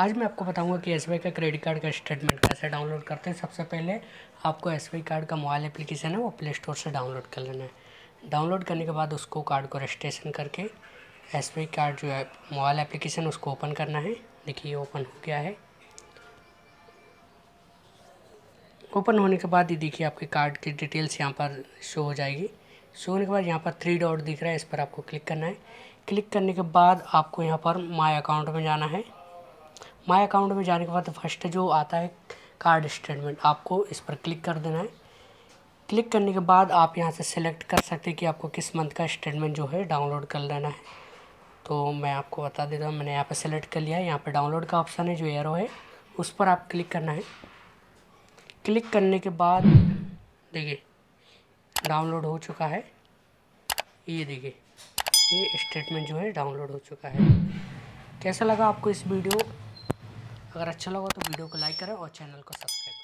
आज मैं आपको बताऊँगा कि एसबीआई का क्रेडिट कार्ड का स्टेटमेंट कैसे डाउनलोड करते हैं। सबसे पहले आपको एस कार्ड का मोबाइल एप्लीकेशन है, वो प्ले स्टोर से डाउनलोड कर लेना है। डाउनलोड करने के बाद उसको कार्ड को रजिस्ट्रेशन करके एस कार्ड जो है मोबाइल एप्लीकेशन उसको ओपन करना है। देखिए ओपन हो गया है। ओपन होने के बाद ये देखिए आपके कार्ड की डिटेल्स यहाँ पर शो हो जाएगी। शो होने के बाद यहाँ पर थ्री डॉट दिख रहा है, इस पर आपको क्लिक करना है। क्लिक करने के बाद आपको यहाँ पर माई अकाउंट में जाना है। माई अकाउंट में जाने के बाद फ़र्स्ट जो आता है कार्ड स्टेटमेंट आपको इस पर क्लिक कर देना है। क्लिक करने के बाद आप यहाँ से सिलेक्ट कर सकते हैं कि आपको किस मंथ का स्टेटमेंट जो है डाउनलोड कर लेना है। तो मैं आपको बता देता हूँ, मैंने यहाँ पर सेलेक्ट कर लिया है। यहाँ पर डाउनलोड का ऑप्शन है, जो एरो है, उस पर आप क्लिक करना है। क्लिक करने के बाद, देखिए डाउनलोड हो चुका है। ये देखिए, ये स्टेटमेंट जो है डाउनलोड हो चुका है। कैसा लगा आपको इस वीडियो अगर अच्छा लगा तो वीडियो को लाइक करें और चैनल को सब्सक्राइब